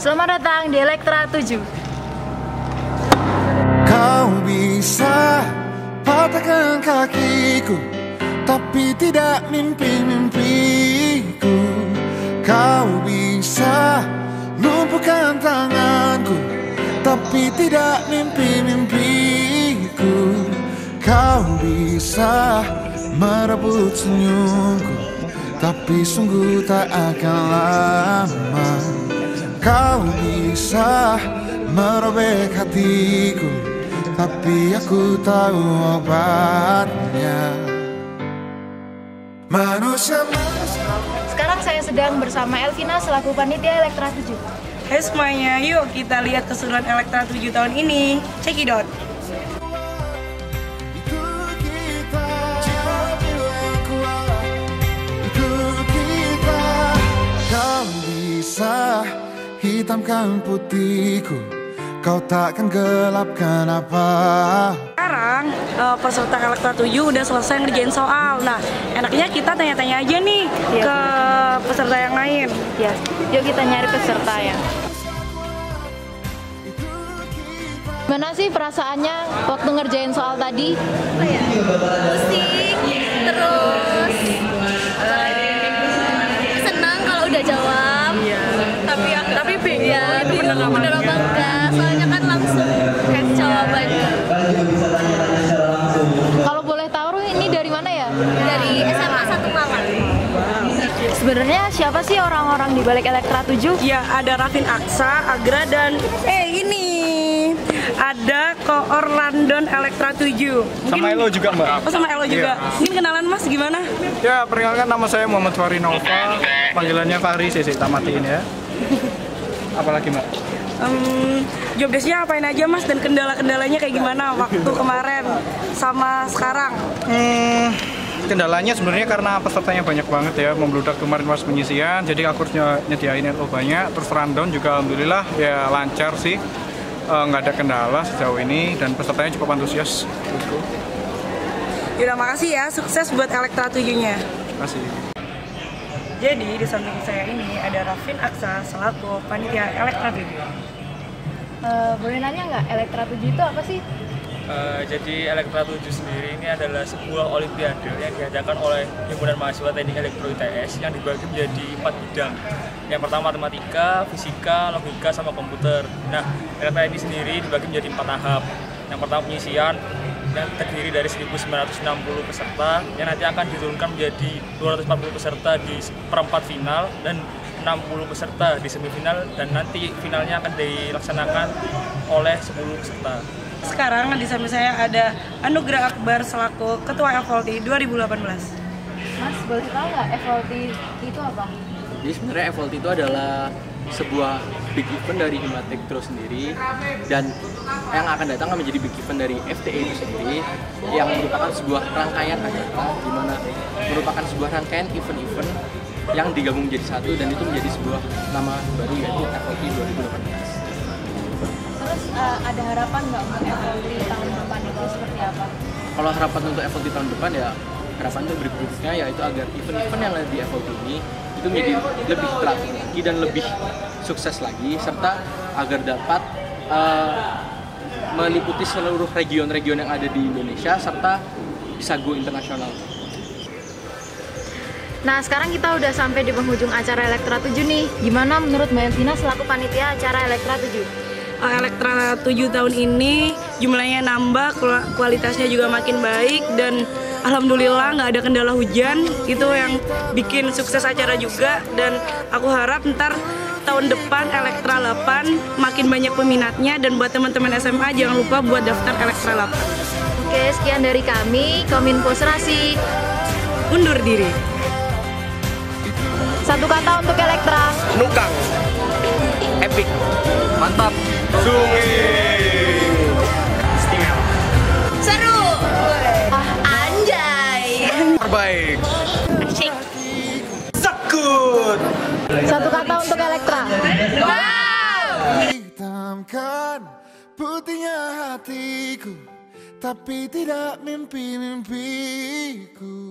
Selamat datang di Elektra 7. Kau bisa patahkan kakiku Tapi tidak mimpi-mimpiku. Kau bisa lumpuhkan tanganku Tapi tidak mimpi-mimpiku. Kau bisa merebut senyumku Tapi sungguh tak akan lama Kau bisa merobek hatiku Tapi aku tahu obatnya Manusia Sekarang saya sedang bersama Elvina selaku panitia Elektra 7. Hai semuanya, yuk kita lihat keseruan Elektra 7 tahun ini. Check it out. Hitamkan putihku Kau takkan gelapkan apa Sekarang eh, peserta Elektra 7 udah selesai ngerjain soal. Nah, enaknya kita tanya-tanya aja nih Iya, ke peserta yang lain. Ya, yuk kita nyari peserta ya. Gimana sih perasaannya waktu ngerjain soal tadi? pusing terus eh, senang kalau udah jawab tapi Ya bingung apa bener apa enggak. soalnya kan langsung kan Kalau boleh tahu ini dari mana ya? dari SMA 1 Malang Sebenarnya siapa sih orang-orang di balik Elektra 7? Ya, ada Rafin Aksa, Agra, dan eh ini ada Koor London Elektra 7. Mungkin, Sama Elo juga mbak. Oh, sama Elo juga. Mungkin kenalan Mas gimana? Ya perkenalkan nama saya Muhammad Fahri Nova. Panggilannya Fahri, sih tamatin ya. Apalagi mbak? Em, job desk-nya apain aja Mas dan kendala-kendalanya kayak gimana waktu kemarin sama sekarang? Hmm, kendalanya sebenarnya karena pesertanya banyak banget ya membludak kemarin pas penyisian jadi aku harus ny- nyediain LO banyak terus rundown juga alhamdulillah ya lancar sih Eh, nggak ada kendala sejauh ini dan pesertanya cukup antusias Yaudah makasih ya, sukses buat Elektra 7-nya. Terima kasih. Jadi di samping saya ini ada Rafin Aksa selaku panitia Elektra 7. Eh, boleh nanya nggak Elektra 7 itu apa sih? Eh, jadi Elektra 7 sendiri ini adalah sebuah olimpiade yang diadakan oleh Himpunan Mahasiswa Teknik Elektro ITS yang dibagi menjadi empat bidang. Yang pertama matematika, fisika, logika, sama komputer. Nah, Elektra ini sendiri dibagi menjadi empat tahap. Yang pertama penyisian yang terdiri dari 1960 peserta yang nanti akan diturunkan menjadi 240 peserta di perempat final dan 60 peserta di semifinal dan nanti finalnya akan dilaksanakan oleh 10 peserta. Sekarang di samping saya ada Anugrah Akbar selaku Ketua FLT 2018. Mas, boleh tahu nggak FLT itu apa? Jadi sebenarnya FLT itu adalah sebuah big event dari Himatek Terus sendiri dan yang akan datang akan menjadi big event dari FTA itu sendiri yang merupakan sebuah rangkaian acara di mana merupakan sebuah rangkaian event-event yang digabung menjadi satu dan itu menjadi sebuah nama baru yaitu FLT 2018. Terus eh, ada harapan nggak untuk FLT tahun depan itu seperti apa? Kalau harapan untuk FLT tahun depan ya harapan untuk berikutnya yaitu agar event-event yang ada di FLT ini itu menjadi lebih lagi dan lebih sukses lagi serta agar dapat eh, meliputi seluruh region-region yang ada di Indonesia serta bisa go internasional. Nah, sekarang kita udah sampai di penghujung acara Elektra 7 nih. Gimana menurut Mbak Elvina selaku panitia acara Elektra 7? Eh, Elektra 7 tahun ini jumlahnya nambah, kualitasnya juga makin baik dan alhamdulillah nggak ada kendala hujan. Itu yang bikin sukses acara juga dan aku harap ntar tahun depan Elektra 8 makin banyak peminatnya dan buat teman-teman SMA jangan lupa buat daftar Elektra 8. Oke, sekian dari kami, Kominfo Serasi. Undur diri. Satu kata untuk Elektra. Nukang. Epic. Mantap. Sungi. Terbaik. Asik. Sekut. Satu kata untuk Elektra. Hitamkan putihnya hatiku Tapi tidak mimpi-mimpiku